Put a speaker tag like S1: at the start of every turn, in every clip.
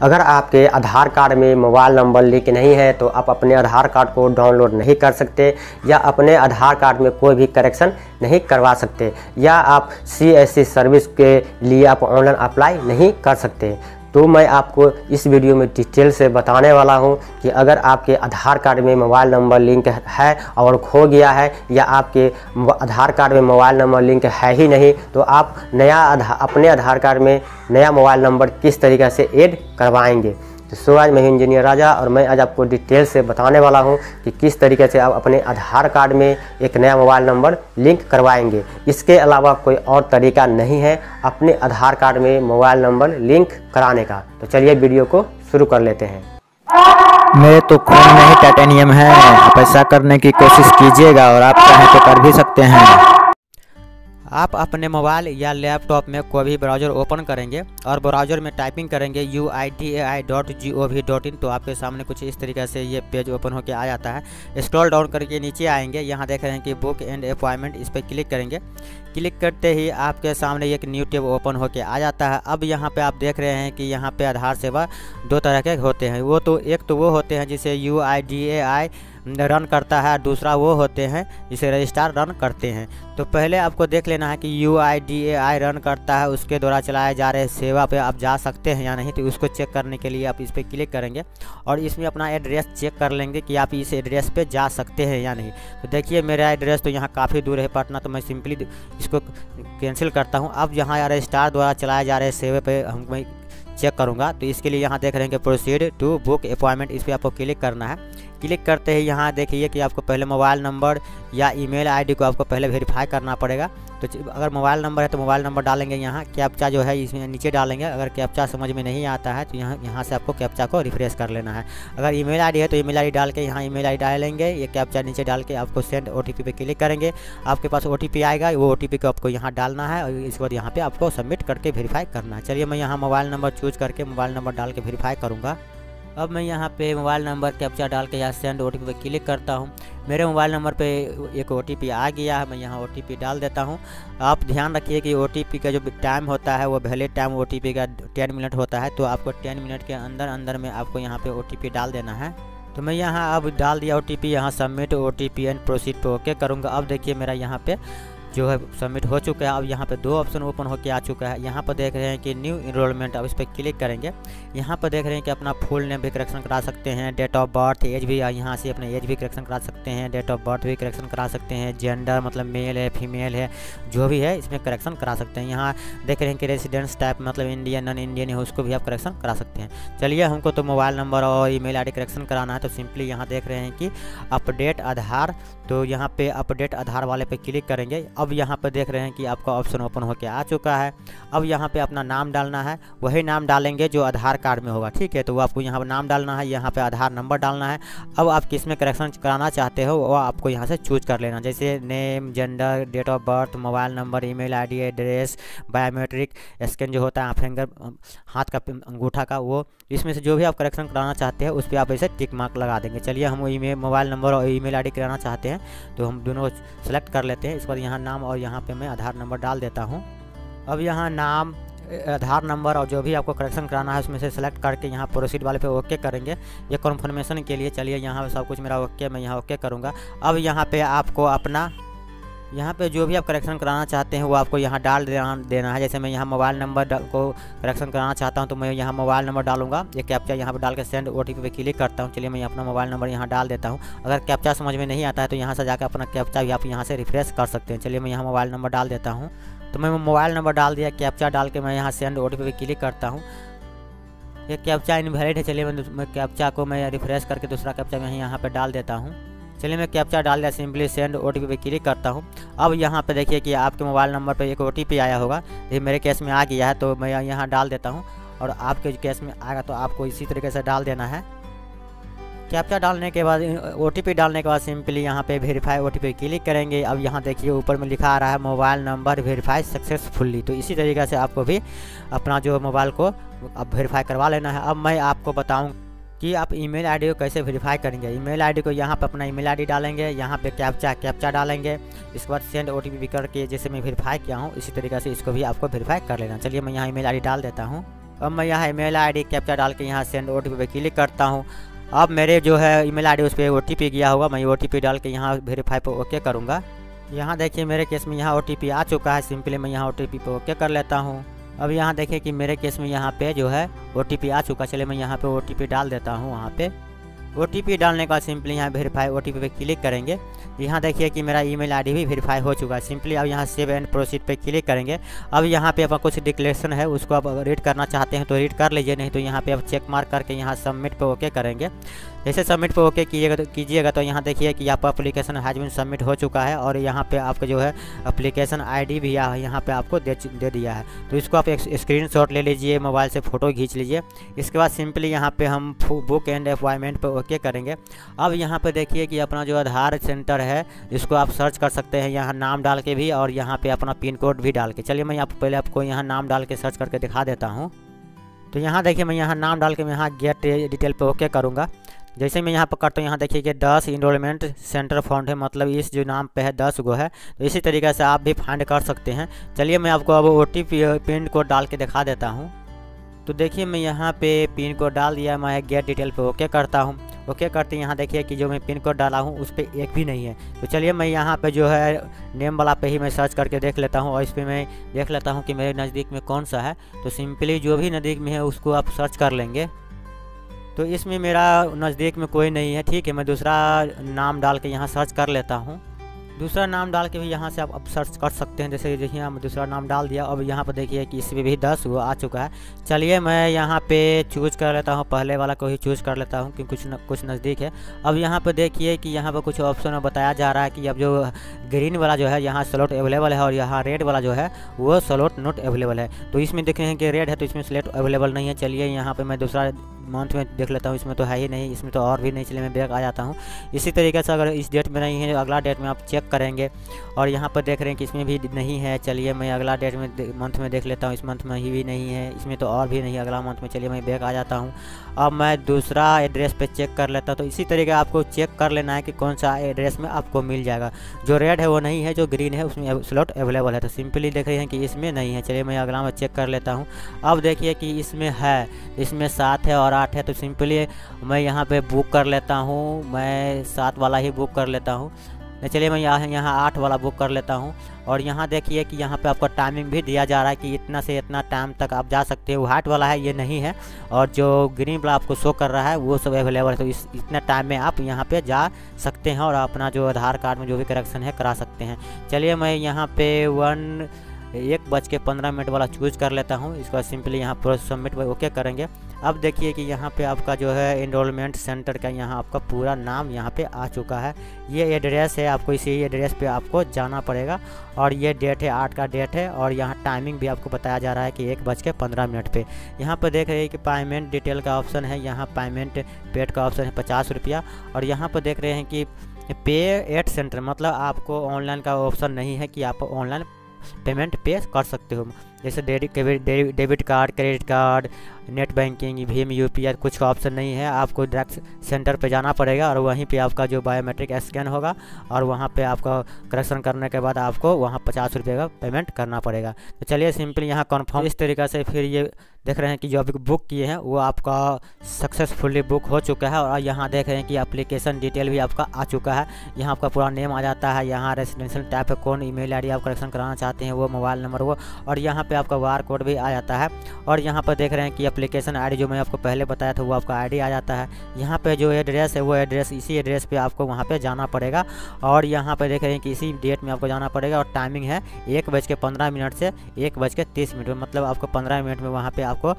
S1: अगर आपके आधार कार्ड में मोबाइल नंबर लिंक नहीं है तो आप अपने आधार कार्ड को डाउनलोड नहीं कर सकते या अपने आधार कार्ड में कोई भी करेक्शन नहीं करवा सकते या आप सी सर्विस के लिए आप ऑनलाइन अप्लाई नहीं कर सकते। तो मैं आपको इस वीडियो में डिटेल से बताने वाला हूँ कि अगर आपके आधार कार्ड में मोबाइल नंबर लिंक है और खो गया है या आपके आधार कार्ड में मोबाइल नंबर लिंक है ही नहीं तो आप नया आधार अपने आधार कार्ड में नया मोबाइल नंबर किस तरीके से ऐड करवाएँगे। सो आज मैं इंजीनियर राजा और मैं आज आपको डिटेल से बताने वाला हूँ कि किस तरीके से आप अपने आधार कार्ड में एक नया मोबाइल नंबर लिंक करवाएँगे। इसके अलावा कोई और तरीका नहीं है अपने आधार कार्ड में मोबाइल नंबर लिंक कराने का। तो चलिए वीडियो को शुरू कर लेते हैं।
S2: मेरे तो खून में ही टाइटेनियम है। आप ऐसा करने की कोशिश कीजिएगा और आप चाहें तो कर भी सकते हैं। आप अपने मोबाइल या लैपटॉप में कोई भी ब्राउज़र ओपन करेंगे और ब्राउज़र में टाइपिंग करेंगे U I D A I dot G O V dot in तो आपके सामने कुछ इस तरीके से ये पेज ओपन होकर आ जाता है। स्क्रॉल डाउन करके नीचे आएँगे। यहाँ देख रहे हैं कि बुक एंड अपॉइंटमेंट इस पर क्लिक करेंगे। क्लिक करते ही आपके सामने एक न्यू टेब ओपन होकर आ जाता है। अब यहाँ पे आप देख रहे हैं कि यहाँ पे आधार सेवा दो तरह के होते हैं। वो तो एक तो वो होते हैं जिसे U I D A I run करता है, दूसरा वो होते हैं जिसे रजिस्ट्रार रन करते हैं। तो पहले आपको देख लेना है कि U I D A I run करता है, उसके द्वारा चलाए जा रहे सेवा पे आप जा सकते हैं या नहीं तो उसको चेक करने के लिए आप इस पर क्लिक करेंगे और इसमें अपना एड्रेस चेक कर लेंगे कि आप इस एड्रेस पे जा सकते हैं या नहीं। तो देखिए, मेरा एड्रेस तो यहाँ काफ़ी दूर है पटना तो मैं सिंपली इसको कैंसिल करता हूँ। अब यहाँ रजिस्ट्रार द्वारा चलाए जा रहे सेवा पे हम चेक करूँगा। तो इसके लिए यहाँ देख रहे हैं कि प्रोसीड टू बुक अपॉइंटमेंट, इस पर आपको क्लिक करना है। क्लिक करते ही यहाँ देखिए कि आपको पहले मोबाइल नंबर या ईमेल आईडी को आपको पहले वेरीफाई करना पड़ेगा। तो अगर मोबाइल नंबर है तो मोबाइल नंबर डालेंगे यहाँ कैप्चा जो है इसमें नीचे डालेंगे। अगर कैप्चा समझ में नहीं आता है तो यहाँ यहाँ से आपको कैप्चा को रिफ्रेश कर लेना है। अगर ईमेल आईडी है तो ईमेल आईडी डाल के यहाँ ईमेल आईडी डालेंगे। ये कैप्चा नीचे डाल के आपको सेंड ओ टी पे क्लिक करेंगे। आपके पास ओटीपी आएगा, वो ओटीपी को आपको यहाँ डालना है और इसके बाद यहाँ पर आपको सबमिट करके वेरीफाई करना है। चलिए मैं यहाँ मोबाइल नंबर चूज़ करके मोबाइल नंबर डाल के वेरीफाई करूँगा। अब मैं यहाँ पे मोबाइल नंबर कैप्चा डाल के यहाँ सेंड ओ टी पे क्लिक करता हूँ। मेरे मोबाइल नंबर पे एक ओ आ गया है, मैं यहाँ ओ डाल देता हूँ। आप ध्यान रखिए कि ओ का जो टाइम होता है, वो वैलिड टाइम ओ का टेन मिनट होता है तो आपको टेन मिनट के अंदर अंदर में आपको यहाँ पे ओ डाल देना है। तो मैं यहाँ अब डाल दिया ओ टी पी यहाँ submit O T P and proceed पे ओके करूँगा। अब देखिए मेरा यहाँ पे जो है सबमिट हो चुका है, अब यहाँ पे दो ऑप्शन ओपन होकर आ चुका है। यहाँ पर देख रहे हैं कि न्यू इनरोलमेंट अब इस पर क्लिक करेंगे। यहाँ पर देख रहे हैं कि अपना फुल नेम भी करेक्शन करा सकते हैं डेट ऑफ़ बर्थ एज भी यहाँ से अपना एज भी करेक्शन करा सकते हैं डेट ऑफ़ बर्थ भी करेक्शन करा सकते हैं जेंडर मतलब मेल है फीमेल है, जो भी है, इसमें करेक्शन करा सकते हैं। यहाँ देख रहे हैं कि रेसिडेंस टाइप मतलब इंडियन नॉन इंडियन है, उसको भी आप करेक्शन करा सकते हैं। चलिए, हमको तो मोबाइल नंबर और ई मेल करेक्शन कराना है तो सिंपली यहाँ देख रहे हैं कि अपडेट आधार तो यहाँ पर अपडेट आधार वाले पे क्लिक करेंगे। अब यहाँ पर देख रहे हैं कि आपका ऑप्शन ओपन होकर आ चुका है। अब यहाँ पे अपना नाम डालना है, वही नाम डालेंगे जो आधार कार्ड में होगा, ठीक है? तो आपको यहाँ पर नाम डालना है, यहाँ पे आधार नंबर डालना है। अब आप किसमें करेक्शन कराना चाहते हो, वो आपको यहाँ से चूज़ कर लेना। जैसे name gender date of birth mobile number e mail address biometric scan जो होता है फिंगर हाथ का अंगूठा का, वो इसमें से जो भी आप करेक्शन कराना चाहते हैं, उस पर आप ऐसे टिक मार्क लगा देंगे। चलिए, हम ई मोबाइल नंबर और ई मेल कराना चाहते हैं तो हम दोनों सेलेक्ट कर लेते हैं। इस पर यहाँ नाम और यहाँ पे मैं आधार नंबर डाल देता हूँ। अब यहाँ नाम, आधार नंबर और जो भी आपको करेक्शन कराना है, उसमें से सेलेक्ट करके यहाँ प्रोसीड वाले पे ओके करेंगे। ये कन्फर्मेशन के लिए, चलिए, यहाँ सब कुछ मेरा ओके मैं यहाँ ओके करूँगा। अब यहाँ पे आपको अपना यहाँ पे जो भी आप करेक्शन कराना चाहते हैं, वो आपको यहाँ डाल देना देना है। जैसे मैं यहाँ मोबाइल नंबर को करेक्शन कराना चाहता हूँ तो मैं यहाँ मोबाइल नंबर डालूँगा। ये कैप्चा यहाँ पर डाल के सेंड ओ टी पे क्लिक करता हूँ। चलिए मैं अपना मोबाइल नंबर यहाँ डाल देता हूँ। अगर कैप्चा समझ में नहीं आता है तो यहाँ से जाकर अपना कैप्चा भी आप यहाँ से रिफ्रेश कर सकते हैं। चलिए मैं यहाँ मोबाइल नंबर डाल देता हूँ। तो मैं मोबाइल नंबर डाल दिया कैप्चा डाल के मैं यहाँ सेंड ओटीपी पे क्लिक करता हूँ। ये कैप्चा इनवैलिड है। चलिए मैं कैप्चा को मैं रिफ्रेश करके दूसरा कैप्चा मैं यहाँ पर डाल देता हूँ। चलिए मैं कैप्चा डाल दिया सिंपली सेंड ओ पे क्लिक करता हूँ। अब यहाँ पे देखिए कि आपके मोबाइल नंबर पे एक ओटीपी आया होगा। ये मेरे केस में आ गया है तो मैं यहाँ डाल देता हूँ। और आपके केस में आएगा तो आपको इसी तरीके से डाल देना है। कैप्चा डालने के बाद ओटीपी डालने के बाद सिंपली यहाँ पे वेरीफाई ओटीपी क्लिक करेंगे। अब यहाँ देखिए, ऊपर में लिखा आ रहा है मोबाइल नंबर वेरीफाई सक्सेसफुली तो इसी तरीके से आपको भी अपना जो मोबाइल को अब वेरीफाई करवा लेना है। अब मैं आपको बताऊँ कि आप ईमेल आईडी को कैसे वेरीफाई करेंगे? ईमेल आईडी को यहाँ पर अपना ईमेल आईडी डालेंगे, यहाँ पे कैप्चा कैप्चा डालेंगे। इसके बाद सेंड ओ टी करके जैसे मैं वेरीफाई किया हूँ, इसी तरीके से इसको भी आपको वेरीफाई कर लेना। चलिए मैं यहाँ ईमेल आईडी डाल देता हूँ। अब मैं यहाँ ईमेल आईडी कैप्चा डाल के यहाँ सेंड ओ पे क्लिक करता हूँ। अब मेरे जो है ईमेल आईडी उस पर ओ गया होगा, मैं ओटीपी डाल के यहाँ वेरीफाई पर ओके करूँगा। यहाँ देखिए मेरे केस में यहाँ ओ आ चुका है सिंपली मैं यहाँ ओ टी पे ओके कर लेता हूँ। अब यहाँ देखें कि मेरे केस में यहाँ पे जो है ओटीपी आ चुका चले मैं यहाँ पे ओटीपी डाल देता हूँ वहाँ पे। ओटीपी डालने के बाद सिंपली यहाँ वेरीफाई ओटीपी पे क्लिक करेंगे। यहाँ देखिए कि मेरा ईमेल आईडी भी वेरीफाई हो चुका है। सिंपली अब यहाँ सेव एंड प्रोसीड पे क्लिक करेंगे। अब यहाँ पे अपना कुछ डिक्लेरेशन है, उसको आप रीड करना चाहते हैं तो रीड कर लीजिए, नहीं तो यहाँ पे आप चेक मार्क करके यहाँ सबमिट पे ओके करेंगे। जैसे सबमिट पे ओके कीजिएगा तो कीजिएगा तो यहाँ देखिए कि आपका अप्लीकेशन हैज़ सबमिट हो चुका है और यहाँ पे आपका जो है अप्लीकेशन आईडी भी यहाँ पे आपको दे दे दिया है। तो इसको आप स्क्रीनशॉट ले लीजिए मोबाइल से फ़ोटो खींच लीजिए। इसके बाद सिंपली यहाँ पे हम बुक एंड अपॉइंटमेंट पर ओके करेंगे। अब यहाँ पर देखिए कि अपना जो आधार सेंटर है इसको आप सर्च कर सकते हैं, यहाँ नाम डाल के भी और यहाँ पर अपना पिन कोड भी डाल के। चलिए मैं यहाँ पहले आपको यहाँ नाम डाल के सर्च करके दिखा देता हूँ। तो यहाँ देखिए मैं यहाँ नाम डाल के मैं यहाँ गेट डिटेल पे ओके करूँगा। जैसे मैं यहाँ पर करता हूँ, यहाँ देखिए कि दस इनरोलमेंट सेंटर फाउंड है मतलब इस जो नाम पे है, दस गो है। तो इसी तरीके से आप भी फाइंड कर सकते हैं। चलिए मैं आपको अब ओ टी पिन कोड डाल के दिखा देता हूँ। तो देखिए मैं यहाँ पे पिन कोड डाल दिया, मैं गेट डिटेल पे ओके करता हूँ। ओके, करते यहाँ देखिए कि जो मैं पिन कोड डाला हूँ, उस पर एक भी नहीं है। तो चलिए, मैं यहाँ पर जो है, नेम वाला पे ही मैं सर्च करके देख लेता हूँ और इस पर मैं देख लेता हूँ कि मेरे नज़दीक में कौन सा है। तो सिंपली जो भी नज़दीक में है, उसको आप सर्च कर लेंगे। तो इसमें मेरा नज़दीक में कोई नहीं है, ठीक है। मैं दूसरा नाम डाल के यहाँ सर्च कर लेता हूँ। दूसरा नाम डाल के भी यहाँ से आप अब सर्च कर सकते हैं। जैसे देखिए हम दूसरा नाम डाल दिया। अब यहाँ पर देखिए कि इसमें भी दस वो आ चुका है। चलिए मैं यहाँ पे चूज़ कर लेता हूँ। पहले वाला को ही चूज़ कर लेता हूँ क्योंकि कुछ न, कुछ नज़दीक है। अब यहाँ पर देखिए कि यहाँ पर कुछ ऑप्शन में बताया जा रहा है कि अब जो ग्रीन वाला जो है यहाँ स्लॉट अवेलेबल है और यहाँ रेड वाला जो है वो स्लॉट नोट अवेलेबल है। तो इसमें देख कि रेड है तो इसमें स्लेट अवेलेबल नहीं है। चलिए यहाँ पर मैं दूसरा मंथ में देख लेता हूँ, इसमें तो है ही नहीं, इसमें तो और भी नहीं चलिए मैं बैक आ जाता हूँ। इसी तरीके से अगर इस डेट में नहीं है, अगला डेट में आप चेक करेंगे और यहाँ पर देख रहे हैं कि इसमें भी नहीं है, चलिए मैं अगला डेट में मंथ में देख लेता हूँ, इस मंथ में ही भी नहीं है, इसमें तो और भी नहीं, अगला मंथ में चलिए मैं बैक आ जाता हूँ। अब मैं दूसरा एड्रेस पर चेक कर लेता हूँ तो इसी तरीके आपको चेक कर लेना है कि कौन सा एड्रेस में आपको मिल जाएगा। जो रेड है वो नहीं है, जो ग्रीन है उसमें स्लॉट अवेलेबल है तो सिंपली देख रहे हैं कि इसमें नहीं है, चलिए मैं अगला में चेक कर लेता हूँ। अब देखिए कि इसमें है, इसमें सात है और आठ है तो सिंपली मैं यहाँ पे बुक कर लेता हूँ। मैं सात वाला ही बुक कर लेता हूँ। चलिए मैं यहाँ यहाँ आठ वाला बुक कर लेता हूँ। और यहाँ देखिए कि यहाँ पे आपको टाइमिंग भी दिया जा रहा है कि इतना से इतना टाइम तक आप जा सकते हो। हाइट वाला है, ये नहीं है। और जो ग्रीन वाला आपको शो कर रहा है, वो सब अवेलेबल है। तो इस, इतना टाइम में आप यहाँ पे जा सकते हैं और अपना जो आधार कार्ड में जो भी करेक्शन है करा सकते हैं। चलिए मैं यहाँ पे वन एक बज के पंद्रह मिनट वाला चूज़ कर लेता हूँ। इसके बाद सिंपली यहाँ पर सबमिट ओके करेंगे। अब देखिए कि यहाँ पे आपका जो है इनरोलमेंट सेंटर का यहाँ आपका पूरा नाम यहाँ पे आ चुका है। ये एड्रेस है आपको, इसी एड्रेस पे आपको जाना पड़ेगा और ये डेट है, आठ का डेट है और यहाँ टाइमिंग भी आपको बताया जा रहा है कि एक बज के पंद्रह मिनट पर यहाँ पर देख रहे हैं कि पेमेंट डिटेल का ऑप्शन है, यहाँ पेमेंट पेड का ऑप्शन है पचास रुपया और यहाँ पर देख रहे हैं कि पे एट सेंटर मतलब आपको ऑनलाइन का ऑप्शन नहीं है कि आप ऑनलाइन पेमेंट पे कर सकते हो। जैसे debit card, credit card, net banking, Bhim U P कुछ का ऑप्शन नहीं है। आपको डायरेक्ट सेंटर पे जाना पड़ेगा और वहीं पे आपका जो बायोमेट्रिक स्कैन होगा और वहाँ पे आपका करेक्शन करने के बाद आपको वहाँ पचास रुपये का पेमेंट करना पड़ेगा। तो चलिए सिंपली यहाँ कन्फर्म। इस तरीक़े से फिर ये देख रहे हैं कि जो अभी बुक किए हैं, वो आपका सक्सेसफुली बुक हो चुका है और यहाँ देख रहे हैं कि अप्लीकेशन डिटेल भी आपका आ चुका है। यहाँ आपका पूरा नेम आ जाता है। यहाँ रेसिडेंशियल टाइप कौन ईमेल आईडी आप करेक्शन कराना चाहते हैं, वो मोबाइल नंबर, वो और यहाँ पे आपका वार कोड भी आ जाता है। और यहाँ पर देख रहे हैं कि एप्लीकेशन आईडी जो मैं आपको पहले बताया था, वो आपका आईडी आ जाता है। यहाँ पर जो एड्रेस है, वो एड्रेस इसी एड्रेस पर आपको वहाँ पर जाना पड़ेगा। और यहाँ पर देख रहे हैं कि इसी डेट में आपको जाना पड़ेगा। और टाइमिंग है एक बज के पंद्रह मिनट से एक बज के तीस मिनट। मतलब आपको पंद्रह मिनट में वहाँ पर आपको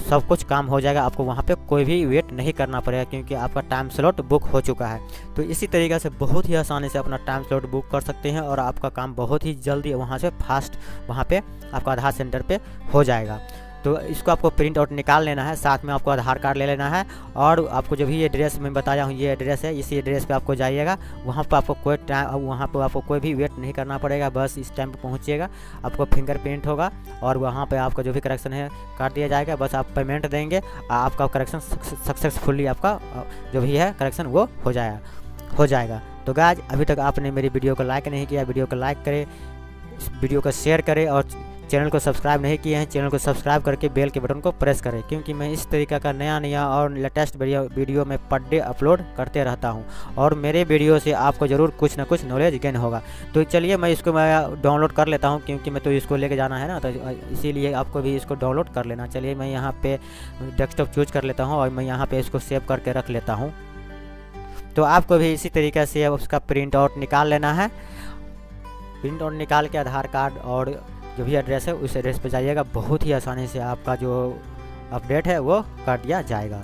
S2: सब कुछ काम हो जाएगा। आपको वहाँ पे कोई भी वेट नहीं करना पड़ेगा, क्योंकि आपका टाइम स्लॉट बुक हो चुका है। तो इसी तरीके से बहुत ही आसानी से अपना टाइम स्लॉट बुक कर सकते हैं। और आपका काम बहुत ही जल्दी वहाँ से फास्ट वहाँ पे आपका आधार सेंटर पे हो जाएगा। तो इसको आपको प्रिंट आउट निकाल लेना है, साथ में आपको आधार कार्ड ले लेना है और आपको जो भी एड्रेस मैं बताया हूँ, ये एड्रेस है, इसी एड्रेस पे आपको जाइएगा, वहाँ पर आपको कोई टाइम वहाँ पर आपको कोई भी वेट नहीं करना पड़ेगा, बस इस टाइम पर पहुँचिएगा, आपको फिंगरप्रिंट होगा और वहाँ पर आपका जो भी करेक्शन है, कर दिया जाएगा, बस आप पेमेंट देंगे, आपका करेक्शन सक्सेसफुली आपका जो भी है करेक्शन वो हो जाएगा हो जाएगा। तो गाज अभी तक आपने मेरी वीडियो को लाइक नहीं किया, वीडियो को लाइक करें वीडियो को शेयर करें और चैनल को सब्सक्राइब नहीं किए हैं, चैनल को सब्सक्राइब करके बेल के बटन को प्रेस करें, क्योंकि मैं इस तरीके का नया नया और लेटेस्ट वीडियो में पर डे अपलोड करते रहता हूँ। और मेरे वीडियो से आपको ज़रूर कुछ ना कुछ नॉलेज गेन होगा। तो चलिए मैं इसको मैं डाउनलोड कर लेता हूँ, क्योंकि मैं तो इसको लेके जाना है ना तो इसीलिए आपको भी इसको डाउनलोड कर लेना। चलिए मैं यहाँ पे डेस्कटॉप चूज़ कर लेता हूँ और मैं यहाँ पर इसको सेव करके रख लेता हूँ। तो आपको भी इसी तरीके से उसका प्रिंट आउट निकाल लेना है। प्रिंट आउट निकाल के आधार कार्ड और जो भी एड्रेस है, उस एड्रेस पर जाइएगा। बहुत ही आसानी से आपका जो अपडेट है, वो कर दिया जाएगा।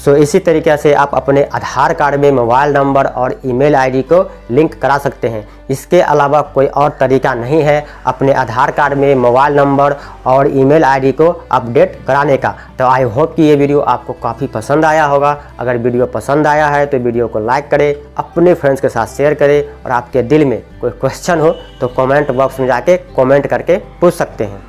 S1: सो इसी तरीके से आप अपने आधार कार्ड में मोबाइल नंबर और ईमेल आईडी को लिंक करा सकते हैं। इसके अलावा कोई और तरीका नहीं है अपने आधार कार्ड में मोबाइल नंबर और ईमेल आईडी को अपडेट कराने का। तो आई होप कि ये वीडियो आपको काफ़ी पसंद आया होगा। अगर वीडियो पसंद आया है तो वीडियो को लाइक करें, अपने फ्रेंड्स के साथ शेयर करें और आपके दिल में कोई क्वेश्चन हो तो कॉमेंट बॉक्स में जाके कॉमेंट करके पूछ सकते हैं।